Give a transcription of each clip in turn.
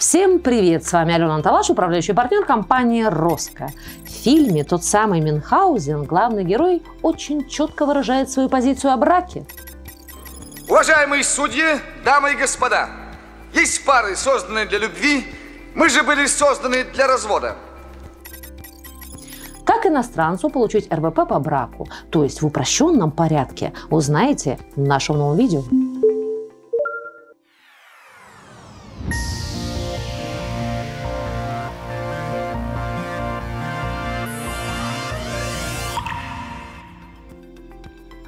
Всем привет! С вами Алена Анталаш, управляющий партнер компании «Роско». В фильме «Тот самый Мюнхгаузен» главный герой очень четко выражает свою позицию о браке. Уважаемые судьи, дамы и господа, есть пары, созданные для любви, мы же были созданы для развода. Как иностранцу получить РВП по браку, то есть в упрощенном порядке, узнаете в нашем новом видео.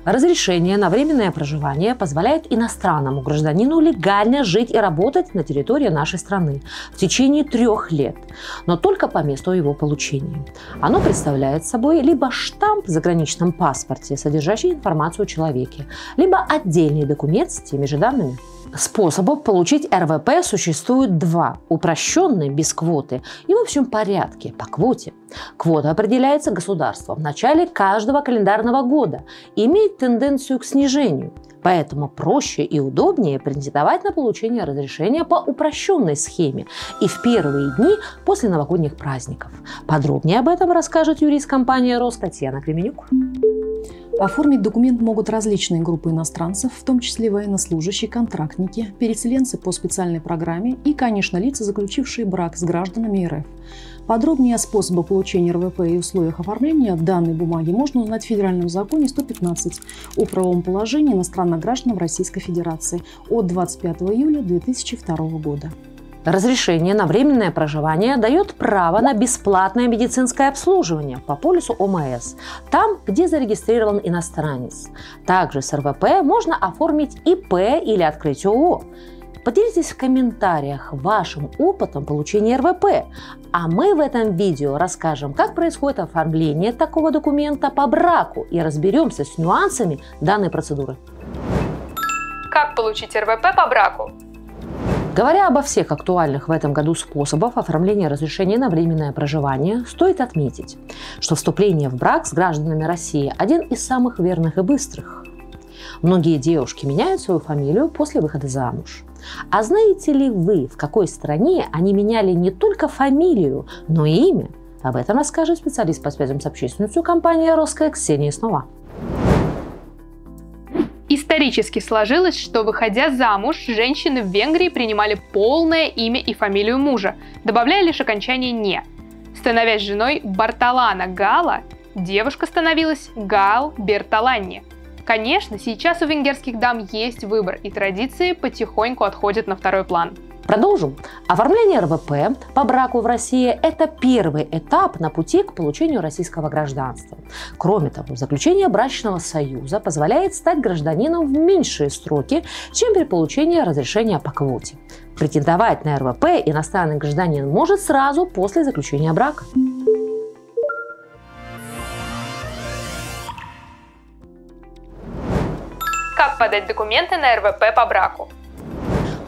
Разрешение на временное проживание позволяет иностранному гражданину легально жить и работать на территории нашей страны в течение трех лет, но только по месту его получения. Оно представляет собой либо штамп в заграничном паспорте, содержащий информацию о человеке, либо отдельный документ с теми же данными. Способов получить РВП существует два. Упрощенный, без квоты, и в общем порядке, по квоте. Квота определяется государством в начале каждого календарного года и имеет тенденцию к снижению. Поэтому проще и удобнее претендовать на получение разрешения по упрощенной схеме и в первые дни после новогодних праздников. Подробнее об этом расскажет юрист компании «Рос» Татьяна Кременюк. Оформить документ могут различные группы иностранцев, в том числе военнослужащие, контрактники, переселенцы по специальной программе и, конечно, лица, заключившие брак с гражданами РФ. Подробнее о способах получения РВП и условиях оформления данной бумаги можно узнать в Федеральном законе 115 о правовом положении иностранных граждан в Российской Федерации от 25 июля 2002 года. Разрешение на временное проживание дает право на бесплатное медицинское обслуживание по полису ОМС, там, где зарегистрирован иностранец. Также с РВП можно оформить ИП или открыть ООО. Поделитесь в комментариях вашим опытом получения РВП, а мы в этом видео расскажем, как происходит оформление такого документа по браку и разберемся с нюансами данной процедуры. Как получить РВП по браку? Говоря обо всех актуальных в этом году способах оформления разрешения на временное проживание, стоит отметить, что вступление в брак с гражданами России – один из самых верных и быстрых. Многие девушки меняют свою фамилию после выхода замуж. А знаете ли вы, в какой стране они меняли не только фамилию, но и имя? Об этом расскажет специалист по связям с общественностью компании «Росская» Ксения Снова. Исторически сложилось, что выходя замуж, женщины в Венгрии принимали полное имя и фамилию мужа, добавляя лишь окончание «не». Становясь женой Барталана Гала, девушка становилась Гал Берталанни. Конечно, сейчас у венгерских дам есть выбор, и традиции потихоньку отходят на второй план. Продолжим. Оформление РВП по браку в России – это первый этап на пути к получению российского гражданства. Кроме того, заключение брачного союза позволяет стать гражданином в меньшие сроки, чем при получении разрешения по квоте. Претендовать на РВП иностранный гражданин может сразу после заключения брака. Как подать документы на РВП по браку?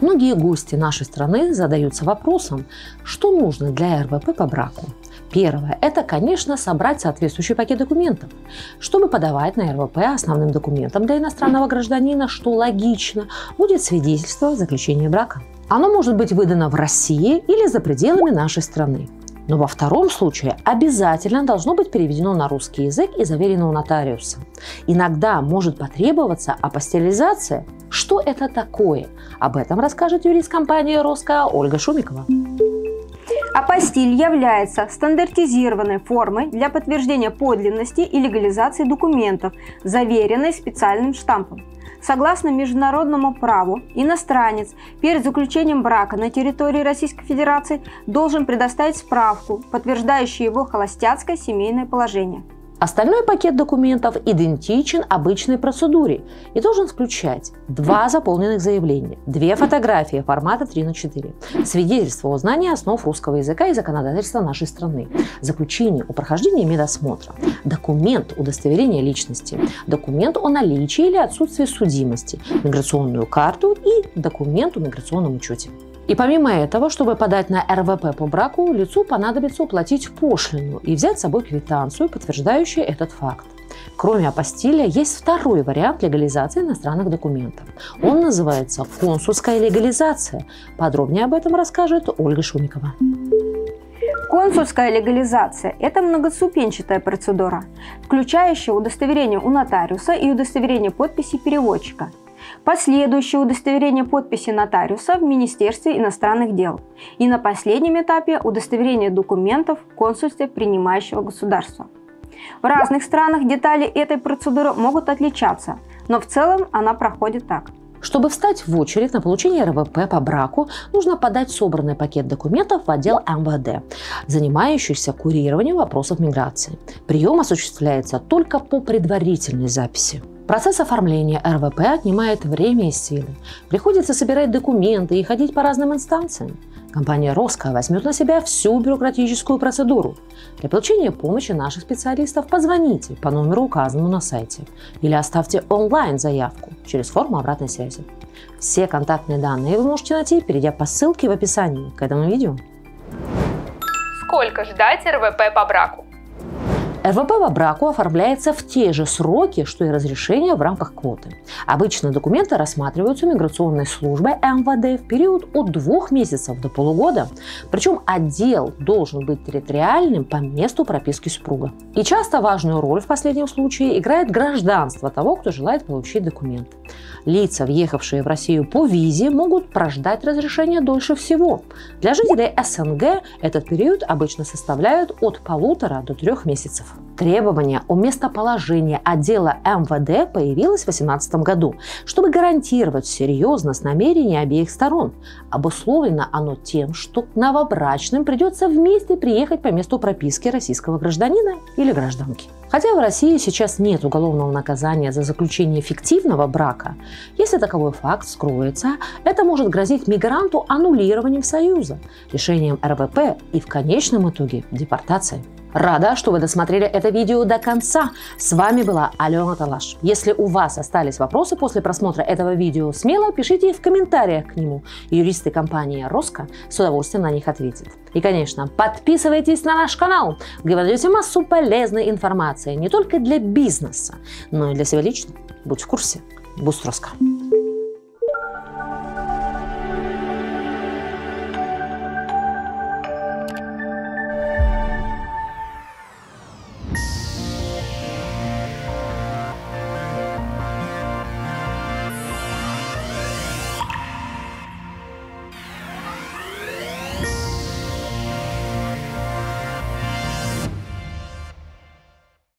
Многие гости нашей страны задаются вопросом, что нужно для РВП по браку. Первое – это, конечно, собрать соответствующий пакет документов. Чтобы подавать на РВП основным документом для иностранного гражданина, что логично, будет свидетельство о заключении брака. Оно может быть выдано в России или за пределами нашей страны. Но во втором случае обязательно должно быть переведено на русский язык и заверено у нотариуса. Иногда может потребоваться апостилизация. Что это такое? Об этом расскажет юрист компании «Роско» Ольга Шумикова. Апостиль является стандартизированной формой для подтверждения подлинности и легализации документов, заверенной специальным штампом. Согласно международному праву, иностранец перед заключением брака на территории Российской Федерации должен предоставить справку, подтверждающую его холостяцкое семейное положение. Остальной пакет документов идентичен обычной процедуре и должен включать два заполненных заявления, две фотографии формата 3 на 4, свидетельство о знании основ русского языка и законодательства нашей страны, заключение о прохождении медосмотра, документ удостоверения личности, документ о наличии или отсутствии судимости, миграционную карту и документ о миграционном учете. И помимо этого, чтобы подать на РВП по браку, лицу понадобится уплатить пошлину и взять с собой квитанцию, подтверждающую этот факт. Кроме апостиля, есть второй вариант легализации иностранных документов. Он называется консульская легализация. Подробнее об этом расскажет Ольга Шумикова. Консульская легализация – это многоступенчатая процедура, включающая удостоверение у нотариуса и удостоверение подписи переводчика – последующее удостоверение подписи нотариуса в Министерстве иностранных дел и на последнем этапе удостоверение документов в консульстве принимающего государства. В разных странах детали этой процедуры могут отличаться, но в целом она проходит так. Чтобы встать в очередь на получение РВП по браку, нужно подать собранный пакет документов в отдел МВД, занимающийся курированием вопросов миграции. Прием осуществляется только по предварительной записи. Процесс оформления РВП отнимает время и силы. Приходится собирать документы и ходить по разным инстанциям. Компания «Роско» возьмет на себя всю бюрократическую процедуру. Для получения помощи наших специалистов позвоните по номеру, указанному на сайте, или оставьте онлайн-заявку через форму обратной связи. Все контактные данные вы можете найти, перейдя по ссылке в описании к этому видео. Сколько ждать РВП по браку? РВП по браку оформляется в те же сроки, что и разрешение в рамках квоты. Обычно документы рассматриваются миграционной службой МВД в период от двух месяцев до полугода, причем отдел должен быть территориальным по месту прописки супруга. И часто важную роль в последнем случае играет гражданство того, кто желает получить документ. Лица, въехавшие в Россию по визе, могут прождать разрешение дольше всего. Для жителей СНГ этот период обычно составляет от полутора до трех месяцев. Требование о местоположении отдела МВД появилось в 2018 году, чтобы гарантировать серьезность намерений обеих сторон. Обусловлено оно тем, что новобрачным придется вместе приехать по месту прописки российского гражданина или гражданки. Хотя в России сейчас нет уголовного наказания за заключение фиктивного брака, если таковой факт скроется, это может грозить мигранту аннулированием союза, лишением РВП и в конечном итоге депортацией. Рада, что вы досмотрели это видео до конца. С вами была Алена Талаш. Если у вас остались вопросы после просмотра этого видео, смело пишите в комментариях к нему. Юристы компании «Роско» с удовольствием на них ответят. И, конечно, подписывайтесь на наш канал, где вы найдете массу полезной информации не только для бизнеса, но и для себя лично. Будь в курсе. Будь Роско.